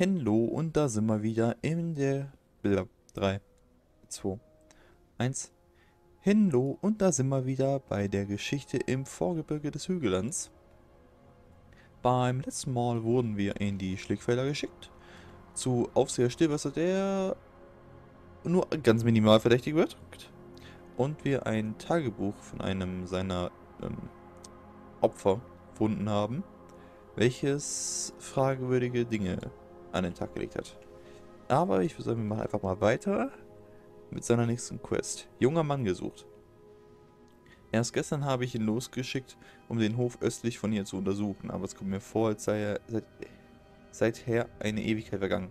Hallo und da sind wir wieder in der 3, 2, 1. Hallo und da sind wir wieder bei der Geschichte im Vorgebirge des Hügellands. Beim letzten Mal wurden wir in die Schlickfelder geschickt. Zu Aufseher Stillwasser, der nur ganz minimal verdächtig wird. Und wir ein Tagebuch von einem seiner ähm, Opfer gefunden haben, welches fragwürdige Dinge an den Tag gelegt hat. Aber ich würde sagen, wir machen einfach mal weiter mit seiner nächsten Quest. Junger Mann gesucht. Erst gestern habe ich ihn losgeschickt, um den Hof östlich von hier zu untersuchen, aber es kommt mir vor, als sei er seit, seither eine Ewigkeit vergangen.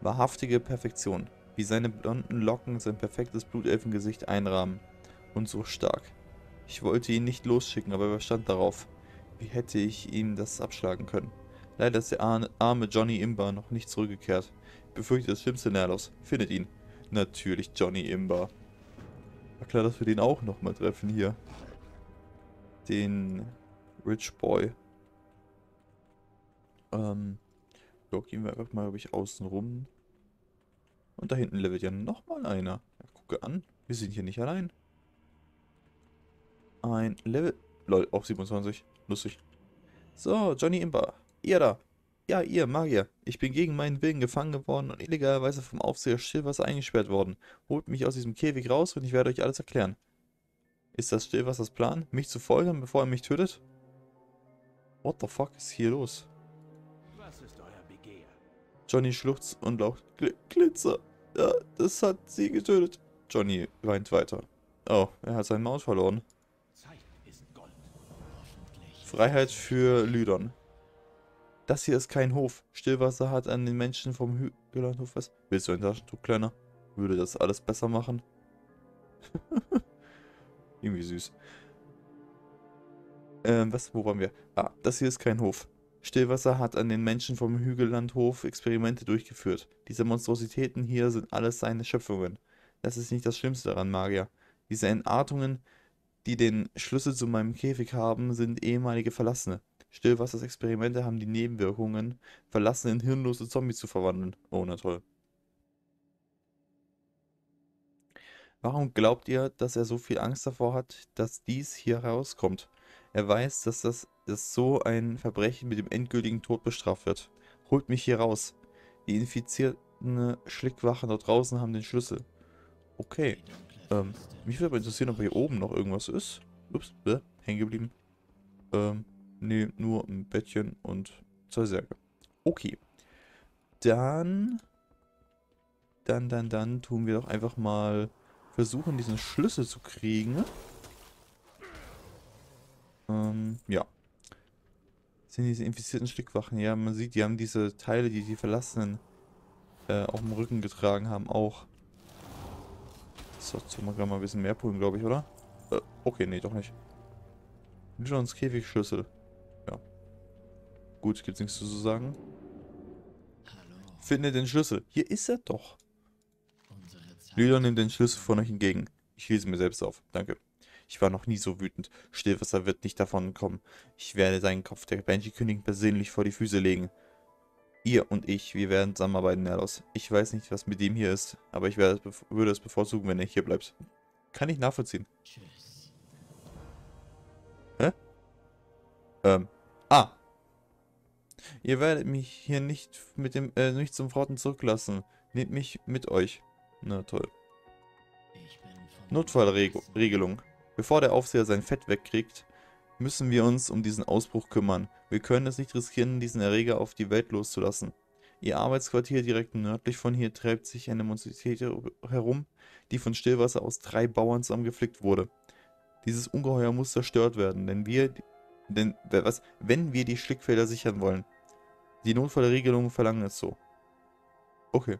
Wahrhaftige Perfektion, wie seine blonden Locken sein perfektes Blutelfengesicht einrahmen. Und so stark. Ich wollte ihn nicht losschicken, aber er bestand darauf. Wie hätte ich ihm das abschlagen können? Leider ist der arme Johnny Imber noch nicht zurückgekehrt. Ich befürchte das Schlimmste Nerlos. Findet ihn. Natürlich Johnny Imber. War klar, dass wir den auch nochmal treffen hier. Den Rich Boy. Ähm, ja, gehen wir einfach mal, glaube ich, außen rum. Und da hinten levelt ja nochmal einer. Ja, gucke an. Wir sind hier nicht allein. Ein Level... Lol, auch 27. Lustig. So, Johnny Imber. Ihr da. Ja, ihr, Magier. Ich bin gegen meinen Willen gefangen geworden und illegalerweise vom Aufseher Stillwasser eingesperrt worden. Holt mich aus diesem Käfig raus und ich werde euch alles erklären. Ist das Stillwassers Plan, mich zu foltern, bevor er mich tötet? What the fuck ist hier los? Was ist euer Begehr? Johnny schluchzt und laucht. Gl Glitzer. Ja, das hat sie getötet. Johnny weint weiter. Oh, er hat seinen Maus verloren. Zeit ist Gold. Hoffentlich. Freiheit für Lydon. Das hier ist kein Hof. Stillwasser hat an den Menschen vom Hügellandhof was. Willst du ein Taschentuch, Kleiner? Würde das alles besser machen? Irgendwie süß. Ähm, was, wo waren wir? Ah, das hier ist kein Hof. Stillwasser hat an den Menschen vom Hügellandhof Experimente durchgeführt. Diese Monstrositäten hier sind alles seine Schöpfungen. Das ist nicht das Schlimmste daran, Magier. Diese Entartungen, die den Schlüssel zu meinem Käfig haben, sind ehemalige Verlassene. Stillwassers Experimente haben die Nebenwirkungen, Verlassene in hirnlose Zombies zu verwandeln. Oh, na toll. Warum glaubt ihr, dass er so viel Angst davor hat, dass dies hier rauskommt? Er weiß, dass das dass so ein Verbrechen mit dem endgültigen Tod bestraft wird. Holt mich hier raus. Die infizierten Schlickwachen dort draußen haben den Schlüssel. Okay. Ähm, mich würde aber interessieren, ob hier oben noch irgendwas ist. Ups, äh, hängen geblieben. Ähm, nee, nur ein Bettchen und zwei Särge. Okay. Dann, dann, dann, dann tun wir doch einfach mal versuchen, diesen Schlüssel zu kriegen. Ähm, ja. Sind diese infizierten Stückwachen. Ja, man sieht, die haben diese Teile, die die Verlassenen äh, auf dem Rücken getragen haben, auch. So, jetzt wir mal ein bisschen mehr pullen, glaube ich, oder? Äh, okay, nee, doch nicht. Johns Käfigschlüssel. Gut, gibt's nichts zu sagen. Hallo. Finde den Schlüssel. Hier ist er doch. Lila nimmt den Schlüssel von euch entgegen. Ich lese mir selbst auf. Danke. Ich war noch nie so wütend. Stillwasser wird nicht davon kommen. Ich werde seinen Kopf der Banshee-Königin persönlich vor die Füße legen. Ihr und ich, wir werden zusammenarbeiten, Nerlos. Ich weiß nicht, was mit dem hier ist, aber ich werde, würde es bevorzugen, wenn er hier bleibt. Kann ich nachvollziehen. Tschüss. Ähm, ah. Ihr werdet mich hier nicht mit dem, äh, nicht zum Frotten zurücklassen. Nehmt mich mit euch. Na toll. Notfallregelung. Bevor der Aufseher sein Fett wegkriegt, müssen wir uns um diesen Ausbruch kümmern. Wir können es nicht riskieren, diesen Erreger auf die Welt loszulassen. Ihr Arbeitsquartier direkt nördlich von hier treibt sich eine Monstrität herum, die von Stillwasser aus drei Bauern zusammengeflickt wurde. Dieses Ungeheuer muss zerstört werden, denn wir, denn, was, wenn wir die Schlickfelder sichern wollen. Die Notfallregelungen verlangen es so. Okay.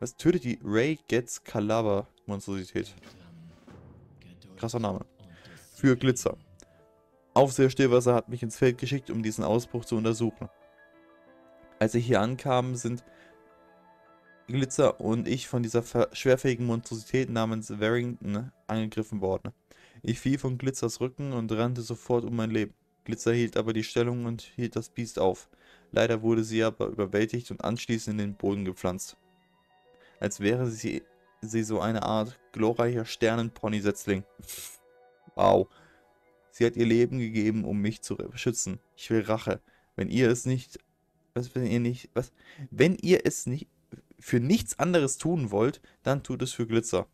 Was tötet die Ray Gets Calabar Monstrosität? Krasser Name. Für. Glitzer. Aufseher Stillwasser hat mich ins Feld geschickt, um diesen Ausbruch zu untersuchen. Als ich hier ankam, sind Glitzer und ich von dieser schwerfähigen Monstrosität namens Warrington angegriffen worden. Ich fiel von Glitzers Rücken und rannte sofort um mein Leben. Glitzer hielt aber die Stellung und hielt das Biest auf. Leider wurde sie aber überwältigt und anschließend in den Boden gepflanzt. Als wäre sie, sie so eine Art glorreicher Sternenponysetzling. Wow. Sie hat ihr Leben gegeben, um mich zu beschützen. Ich will Rache. Wenn ihr es nicht... Was, wenn ihr nicht... Was? Wenn ihr es nicht für nichts anderes tun wollt, dann tut es für Glitzer.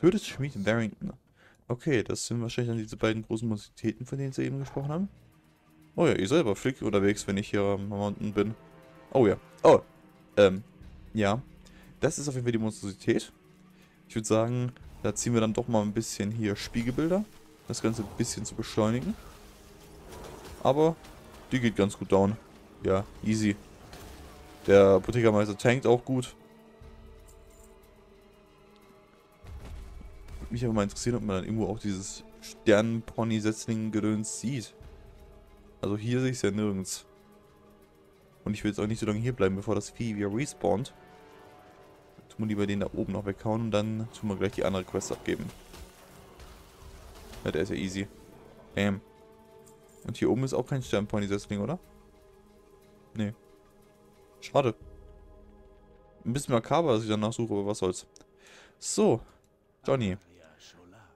Tötet Schmied Barrington. Okay, das sind wahrscheinlich dann diese beiden großen Monstrositäten, von denen sie eben gesprochen haben. Oh ja, ihr selber fliegt unterwegs, wenn ich hier am Mountain bin. Oh ja. Oh, ähm, ja. Das ist auf jeden Fall die Monstrosität. Ich würde sagen, da ziehen wir dann doch mal ein bisschen hier Spiegelbilder. Das Ganze ein bisschen zu beschleunigen. Aber die geht ganz gut down. Ja, easy. Der Apothekermeister tankt auch gut. Mich aber mal interessieren, ob man dann irgendwo auch dieses Sternenpony-Setzling-Gedöns sieht. Also hier sehe ich es ja nirgends. Und ich will jetzt auch nicht so lange hier bleiben, bevor das Vieh wieder respawnt. Tun wir lieber den da oben noch weghauen und dann tun wir gleich die andere Quest abgeben. Ja, der ist ja easy. Bam. Und hier oben ist auch kein Sternpony-Setzling, oder? Nee. Schade. Ein bisschen makaber, dass ich danach suche, aber was soll's. So. Johnny.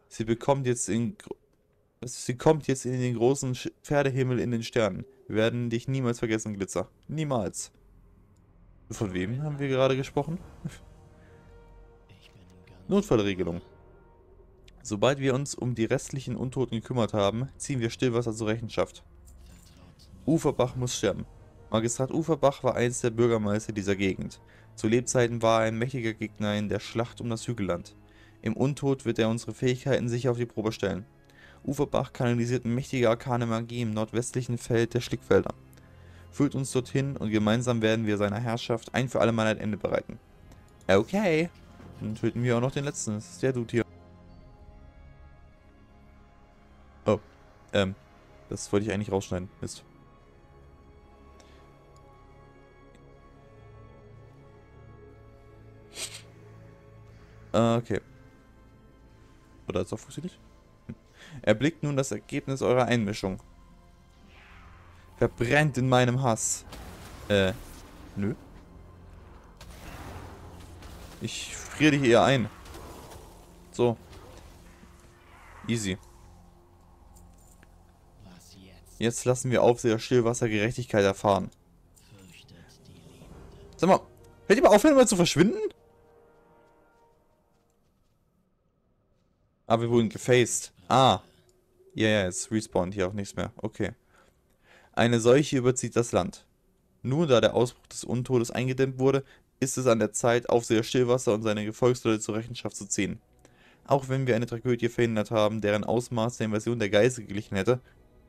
Sie bekommt jetzt in... Sie kommt jetzt in den großen Pferdehimmel in den Sternen. Wir werden dich niemals vergessen, Glitzer. Niemals. Von wem haben wir gerade gesprochen? Notfallregelung. Sobald wir uns um die restlichen Untoten gekümmert haben, ziehen wir Stillwasser zur Rechenschaft. Uferbach muss sterben. Magistrat Uferbach war einst der Bürgermeister dieser Gegend. Zu Lebzeiten war er ein mächtiger Gegner in der Schlacht um das Hügelland. Im Untod wird er unsere Fähigkeiten sicher auf die Probe stellen. Uferbach kanalisiert mächtige arkane Magie im nordwestlichen Feld der Schlickfelder. Führt uns dorthin und gemeinsam werden wir seiner Herrschaft ein für alle Mal ein Ende bereiten. Okay. Dann töten wir auch noch den letzten. Das ist der Dude hier. Oh. Ähm. Das wollte ich eigentlich rausschneiden. Mist. Okay. Oder hat es auch funktioniert? Erblickt nun das Ergebnis eurer Einmischung. Verbrennt in meinem Hass. Äh, nö. Ich friere dich eher ein. So. Easy. Jetzt lassen wir Aufseher Stillwasser Gerechtigkeit erfahren. Sag mal, hört ihr mal aufhören, mal zu verschwinden? Ah, wir wurden gefaced. Ah. Ja, ja, jetzt respawnt hier auch nichts mehr. Okay. Eine Seuche überzieht das Land. Nur da der Ausbruch des Untodes eingedämmt wurde, ist es an der Zeit, Aufseher Stillwasser und seine Gefolgsleute zur Rechenschaft zu ziehen. Auch wenn wir eine Tragödie verhindert haben, deren Ausmaß der Invasion der Geißel geglichen hätte,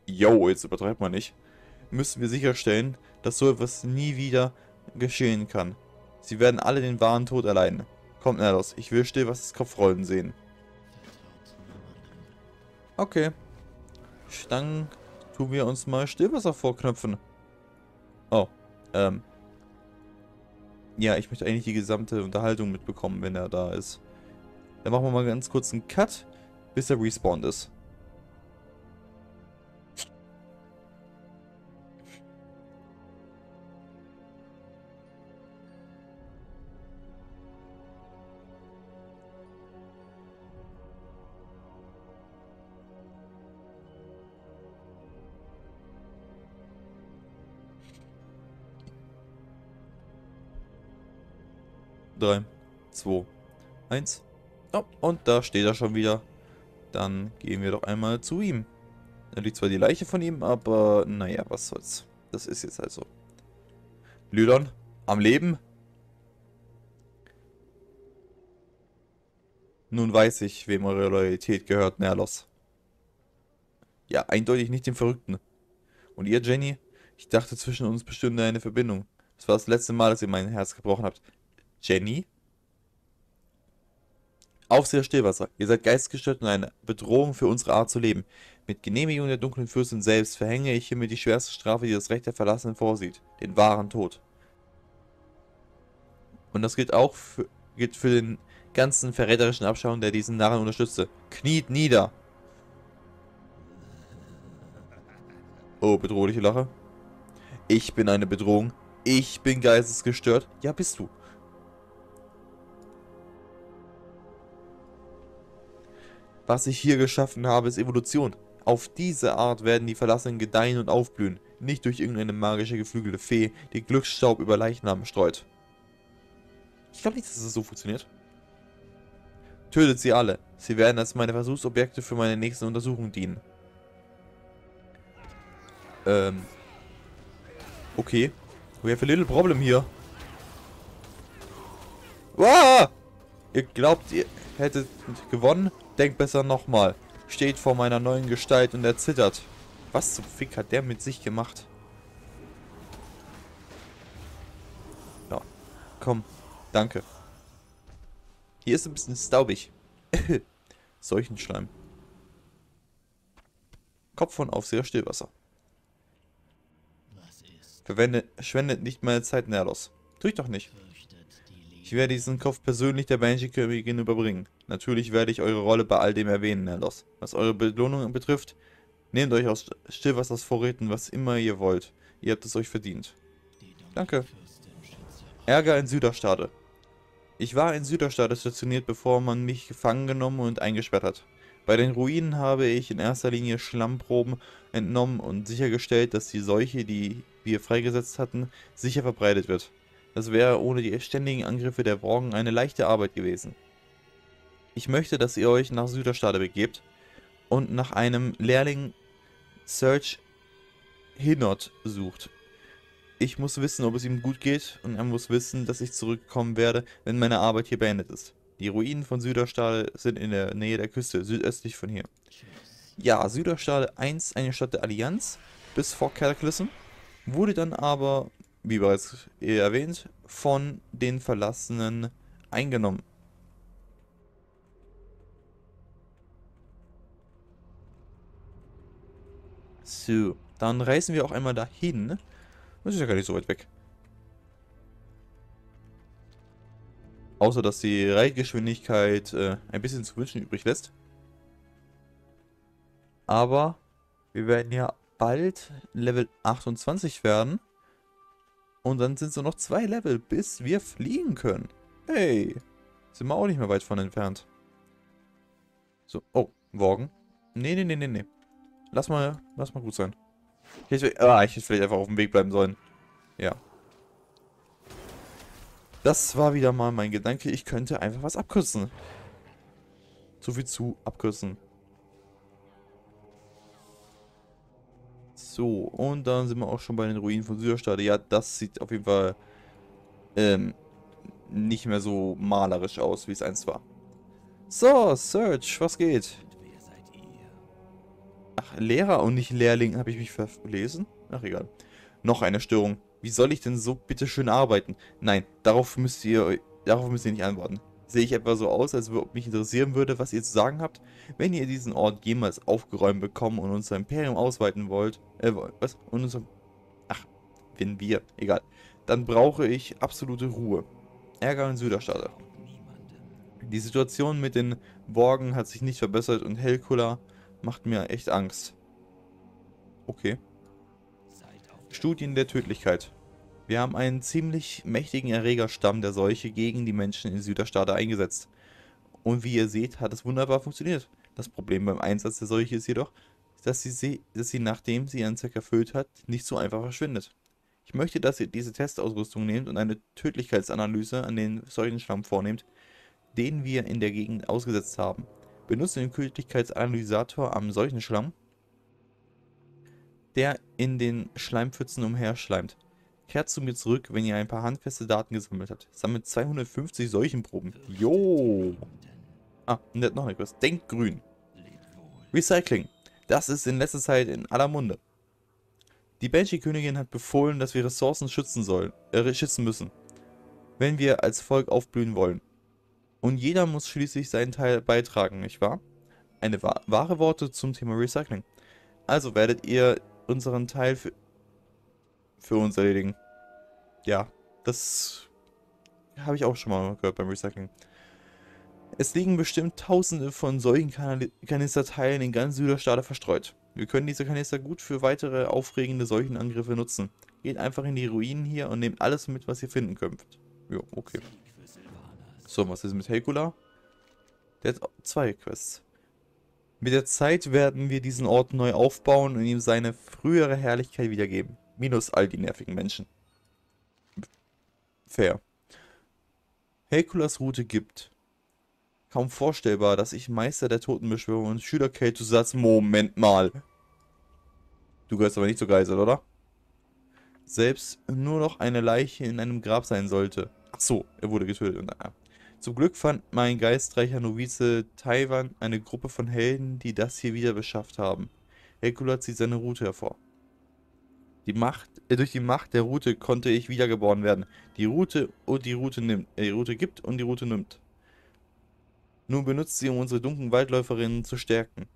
yo, jetzt übertreibt man nicht, müssen wir sicherstellen, dass so etwas nie wieder geschehen kann. Sie werden alle den wahren Tod erleiden. Kommt, Nerdos, ich will Stillwassers Kopfrollen sehen. Okay. Dann tun wir uns mal Stillwasser vorknöpfen. Oh, ähm. Ja, ich möchte eigentlich die gesamte Unterhaltung mitbekommen, wenn er da ist. Dann machen wir mal ganz kurz einen Cut, bis er respawned ist. 3, 2, 1. Oh, und da steht er schon wieder. Dann gehen wir doch einmal zu ihm. Da liegt zwar die Leiche von ihm, aber naja, was soll's. Das ist jetzt also. Lydon, am Leben? Nun weiß ich, wem eure Loyalität gehört, Nerlos. Ja, eindeutig nicht dem Verrückten. Und ihr, Jenny? Ich dachte, zwischen uns bestünde eine Verbindung. Das war das letzte Mal, dass ihr mein Herz gebrochen habt. Jenny? Aufseher Stillwasser, ihr seid geistesgestört und eine Bedrohung für unsere Art zu leben. Mit Genehmigung der dunklen Fürstin selbst verhänge ich hiermit die schwerste Strafe, die das Recht der Verlassenen vorsieht. Den wahren Tod. Und das gilt auch für, gilt für den ganzen verräterischen Abschauen, der diesen Narren unterstützte. Kniet nieder! Oh, bedrohliche Lache. Ich bin eine Bedrohung. Ich bin geistesgestört. Ja, bist du. Was ich hier geschaffen habe, ist Evolution. Auf diese Art werden die Verlassenen gedeihen und aufblühen, nicht durch irgendeine magische geflügelte Fee, die Glücksstaub über Leichnamen streut. Ich glaube nicht, dass es so funktioniert. Tötet sie alle. Sie werden als meine Versuchsobjekte für meine nächsten Untersuchungen dienen. Ähm. Okay. We have a little problem hier. Wow! Ihr glaubt, ihr hättet gewonnen? Denkt besser nochmal. Steht vor meiner neuen Gestalt und er zittert. Was zum Fick hat der mit sich gemacht? Ja. Komm. Danke. Hier ist ein bisschen staubig. Seuchenschleim. Kopf von Aufseher Stillwasser. Was ist? Verwende, verschwendet nicht meine Zeit, Nerlos. Tu ich doch nicht. Ich werde diesen Kopf persönlich der Banshee-Königin überbringen. Natürlich werde ich eure Rolle bei all dem erwähnen, Nerlos. Was eure Belohnung betrifft, nehmt euch aus Stillwassers Vorräten, was immer ihr wollt. Ihr habt es euch verdient. Danke. Ärger in Süderstade. Ich war in Süderstade stationiert, bevor man mich gefangen genommen und eingesperrt hat. Bei den Ruinen habe ich in erster Linie Schlammproben entnommen und sichergestellt, dass die Seuche, die wir freigesetzt hatten, sicher verbreitet wird. Das wäre ohne die ständigen Angriffe der Worgen eine leichte Arbeit gewesen. Ich möchte, dass ihr euch nach Süderstade begebt und nach einem Lehrling Serge Hinot sucht. Ich muss wissen, ob es ihm gut geht und er muss wissen, dass ich zurückkommen werde, wenn meine Arbeit hier beendet ist. Die Ruinen von Süderstade sind in der Nähe der Küste, südöstlich von hier. Ja, Süderstade 1, eine Stadt der Allianz, bis vor Cataclysm, wurde dann aber, wie bereits erwähnt, von den Verlassenen eingenommen. So, dann reisen wir auch einmal dahin. Das ist ja gar nicht so weit weg. Außer, dass die Reitgeschwindigkeit äh, ein bisschen zu wünschen übrig lässt. Aber wir werden ja bald Level 28 werden. Und dann sind es nur noch zwei Level, bis wir fliegen können. Hey, sind wir auch nicht mehr weit von entfernt. So, oh, Worgen. Nee, nee, nee, nee, nee. Lass mal, lass mal gut sein. Ich hätte, ah, ich hätte vielleicht einfach auf dem Weg bleiben sollen. Ja. Das war wieder mal mein Gedanke, ich könnte einfach was abkürzen. So viel zu abkürzen. So, und dann sind wir auch schon bei den Ruinen von Süderstade. Ja, das sieht auf jeden Fall ähm, nicht mehr so malerisch aus, wie es einst war. So, Search, was geht? Ach, Lehrer und nicht Lehrling, habe ich mich verlesen? Ach, egal. Noch eine Störung. Wie soll ich denn so bitteschön arbeiten? Nein, darauf müsst ihr, darauf müsst ihr nicht antworten. Sehe ich etwa so aus, als ob mich interessieren würde, was ihr zu sagen habt? Wenn ihr diesen Ort jemals aufgeräumt bekommen und unser Imperium ausweiten wollt, äh, was? Und unser, ach, wenn wir, egal. Dann brauche ich absolute Ruhe. Ärger in niemanden. Die Situation mit den Borgen hat sich nicht verbessert und Helkula macht mir echt Angst. Okay. Studien der Tödlichkeit. Wir haben einen ziemlich mächtigen Erregerstamm der Seuche gegen die Menschen in Süderstade eingesetzt. Und wie ihr seht, hat es wunderbar funktioniert. Das Problem beim Einsatz der Seuche ist jedoch, dass sie, dass sie nachdem sie ihren Zweck erfüllt hat, nicht so einfach verschwindet. Ich möchte, dass ihr diese Testausrüstung nehmt und eine Tödlichkeitsanalyse an den Seuchenstamm vornehmt, den wir in der Gegend ausgesetzt haben. Benutzt den Tödlichkeitsanalysator am Seuchenschlamm, der in den Schleimpfützen umherschleimt. Kehrt zu mir zurück, wenn ihr ein paar handfeste Daten gesammelt habt. Sammelt 250 Seuchenproben. Jo! Ah, und der hat noch eine Quest. Denkt grün. Recycling. Das ist in letzter Zeit in aller Munde. Die Banshee-Königin hat befohlen, dass wir Ressourcen schützen sollen, äh, schützen müssen, wenn wir als Volk aufblühen wollen. Und jeder muss schließlich seinen Teil beitragen, nicht wahr? Eine wa wahre Worte zum Thema Recycling. Also werdet ihr unseren Teil für, für uns erledigen. Ja, das habe ich auch schon mal gehört beim Recycling. Es liegen bestimmt tausende von solchen Kanisterteilen in ganz Süderstade verstreut. Wir können diese Kanister gut für weitere aufregende Seuchenangriffe nutzen. geht einfach in die Ruinen hier und nehmt alles mit, was ihr finden könnt. Jo, okay. So, was ist mit Helkula? Der hat zwei Quests. Mit der Zeit werden wir diesen Ort neu aufbauen und ihm seine frühere Herrlichkeit wiedergeben. Minus all die nervigen Menschen. Fair. Helkulas Route gibt. Kaum vorstellbar, dass ich Meister der Totenbeschwörung und Schüler Kel'Thuzad... Moment mal. Du gehörst aber nicht zur Geisel, oder? Selbst nur noch eine Leiche in einem Grab sein sollte. Ach so, er wurde getötet. Und, ah. Zum Glück fand mein geistreicher Novize Taiwan eine Gruppe von Helden, die das hier wieder beschafft haben. Herkula zieht seine Route hervor. Die Macht, äh, durch die Macht der Route konnte ich wiedergeboren werden. Die Route und die Route nimmt, äh, die Route gibt und die Route nimmt. Nun benutzt sie, um unsere dunklen Waldläuferinnen zu stärken,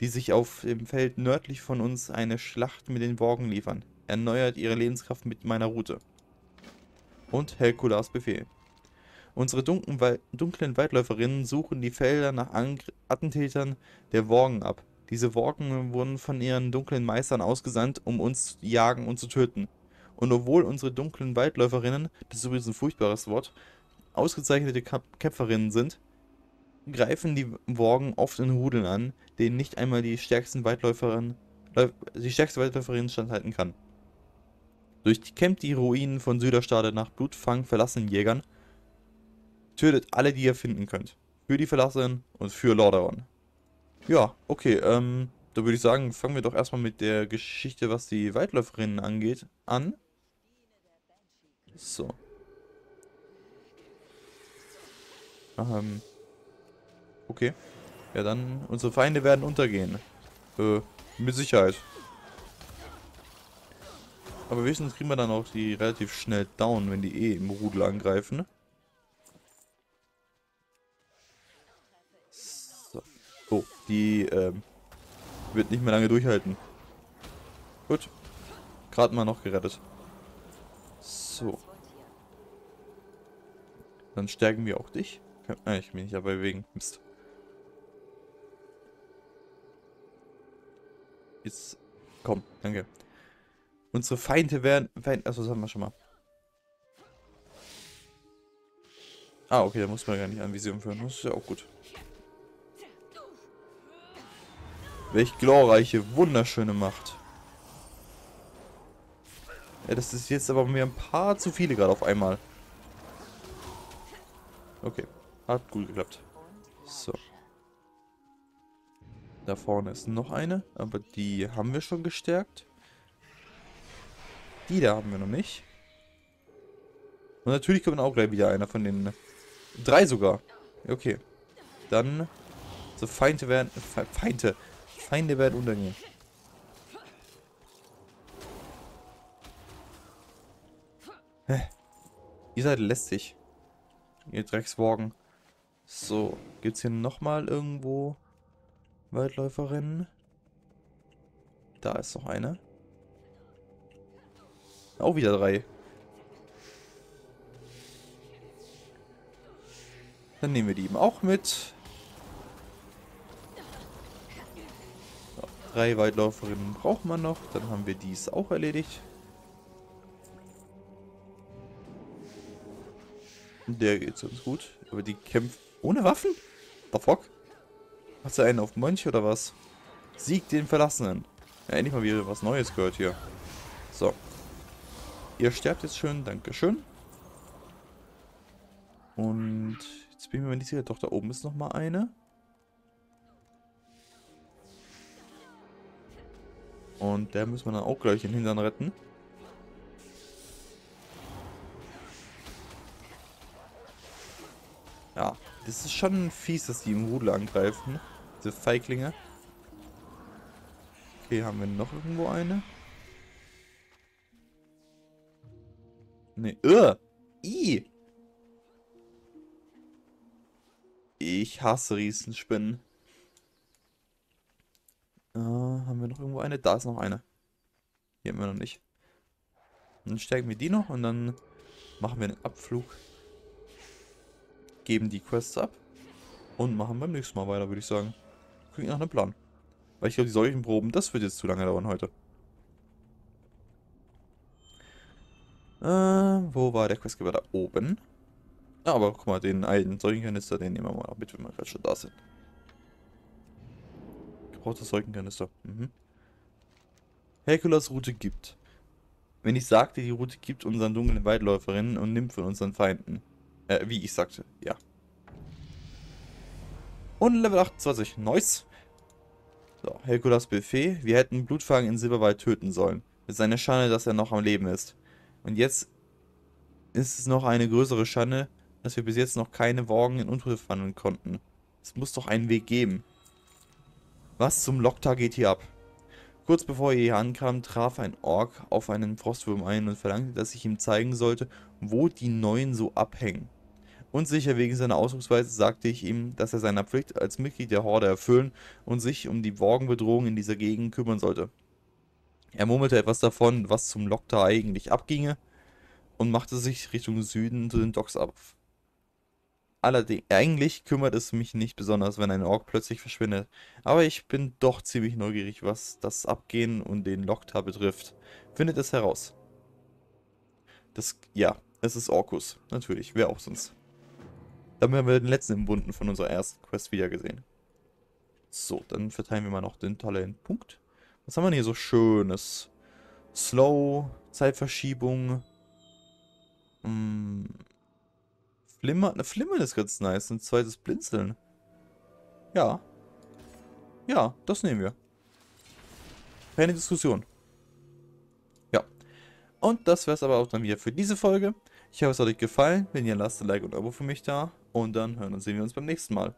die sich auf dem Feld nördlich von uns eine Schlacht mit den Worgen liefern. Erneuert ihre Lebenskraft mit meiner Route. Und Helkulas Befehl. Unsere dunklen, Wal dunklen Waldläuferinnen suchen die Felder nach Angr Attentätern der Worgen ab. Diese Worgen wurden von ihren dunklen Meistern ausgesandt, um uns zu jagen und zu töten. Und obwohl unsere dunklen Waldläuferinnen, das ist übrigens ein furchtbares Wort, ausgezeichnete Kämpferinnen sind, greifen die Worgen oft in Rudeln an, denen nicht einmal die stärkste Waldläuferin standhalten kann. Durchkämmt die Ruinen von Süderstade nach Blutfang verlassenen Jägern, tötet alle, die ihr finden könnt. Für die Verlassenen und für Lordaeron. Ja, okay, ähm, da würde ich sagen, fangen wir doch erstmal mit der Geschichte, was die Waldläuferinnen angeht, an. So. Ähm. Okay. Ja, dann, unsere Feinde werden untergehen. Äh, mit Sicherheit. Aber wenigstens kriegen wir dann auch die relativ schnell down, wenn die eh im Rudel angreifen. So. Oh, die ähm, wird nicht mehr lange durchhalten. Gut. Gerade mal noch gerettet. So. Dann stärken wir auch dich. Ah, ich bin nicht dabei bewegen. Mist. Jetzt. Komm, danke. Unsere Feinde werden. Feinde, achso, das haben wir schon mal. Ah, okay, da muss man gar nicht Anvision führen. Das ist ja auch gut. Welch glorreiche, wunderschöne Macht. Ja, das ist jetzt aber mir ein paar zu viele gerade auf einmal. Okay, hat gut geklappt. So. Da vorne ist noch eine, aber die haben wir schon gestärkt. Die da haben wir noch nicht. Und natürlich kommt auch gleich wieder einer von den... Drei sogar. Okay. Dann... So Feinde werden... Fe Feinde. Feinde werden untergehen. Hä? Ihr seid lästig. Ihr Dreckswagen. So, gibt's hier nochmal irgendwo Waldläuferinnen? Da ist noch eine. Auch wieder drei. Dann nehmen wir die eben auch mit. Drei Waldläuferinnen braucht man noch. Dann haben wir dies auch erledigt. Der geht's uns gut. Aber die kämpft ohne Waffen? The fuck? Hast du einen auf Mönch oder was? Sieg den Verlassenen. Ja, endlich mal wieder was Neues gehört hier. So. Ihr sterbt jetzt schön, Dankeschön. Und jetzt bin ich mir nicht sicher, doch da oben ist noch mal eine. Und der müssen wir dann auch gleich in den Hintern retten. Ja, das ist schon fies, dass die im Rudel angreifen. Diese Feiglinge. Okay, haben wir noch irgendwo eine? Nee. Ugh. I. Ich hasse Riesenspinnen. Äh, haben wir noch irgendwo eine? Da ist noch eine. Hier haben wir noch nicht. Dann stärken wir die noch und dann machen wir einen Abflug. Geben die Quests ab. Und machen beim nächsten Mal weiter, würde ich sagen. Klingt nach einem Plan. Weil ich glaube, die solchen Proben, das wird jetzt zu lange dauern heute. Äh, wo war der Questgeber? Da oben. Ah, aber guck mal, den einen Seuchenkanister, den nehmen wir mal mit, wenn wir gerade schon da sind. Gebrauchter Seuchenkanister. Mhm. Herkulas Route gibt. Wenn ich sagte, die Route gibt unseren dunklen Waldläuferinnen und nimmt von unseren Feinden. Äh, wie ich sagte, ja. Und Level 28, nice. So, Herkulas Buffet. Wir hätten Blutfang in Silberwald töten sollen. Es ist eine Schande, dass er noch am Leben ist. Und jetzt ist es noch eine größere Schande, dass wir bis jetzt noch keine Worgen in Untote wandeln konnten. Es muss doch einen Weg geben. Was zum Loktar geht hier ab? Kurz bevor er hier ankam, traf ein Ork auf einen Frostwurm ein und verlangte, dass ich ihm zeigen sollte, wo die Neuen so abhängen. Unsicher wegen seiner Ausdrucksweise sagte ich ihm, dass er seiner Pflicht als Mitglied der Horde erfüllen und sich um die Worgenbedrohung in dieser Gegend kümmern sollte. Er murmelte etwas davon, was zum Loktar eigentlich abginge, und machte sich Richtung Süden zu den Docks ab. Allerdings, eigentlich kümmert es mich nicht besonders, wenn ein Ork plötzlich verschwindet, aber ich bin doch ziemlich neugierig, was das Abgehen und den Loktar betrifft. Findet es heraus. Das, ja, es ist Orkus, natürlich, wer auch sonst. Damit haben wir den letzten im Bunden von unserer ersten Quest wieder gesehen. So, dann verteilen wir mal noch den Talentpunkt. Was haben wir denn hier so Schönes? Slow, Zeitverschiebung. Hm. Flimmer, ne, Flimmern ist ganz nice. Ein zweites Blinzeln. Ja. Ja, das nehmen wir. Keine Diskussion. Ja. Und das wäre es aber auch dann wieder für diese Folge. Ich hoffe, es hat euch gefallen. Wenn ja, lasst ein Like und ein Abo für mich da. Und dann hören und sehen wir uns beim nächsten Mal.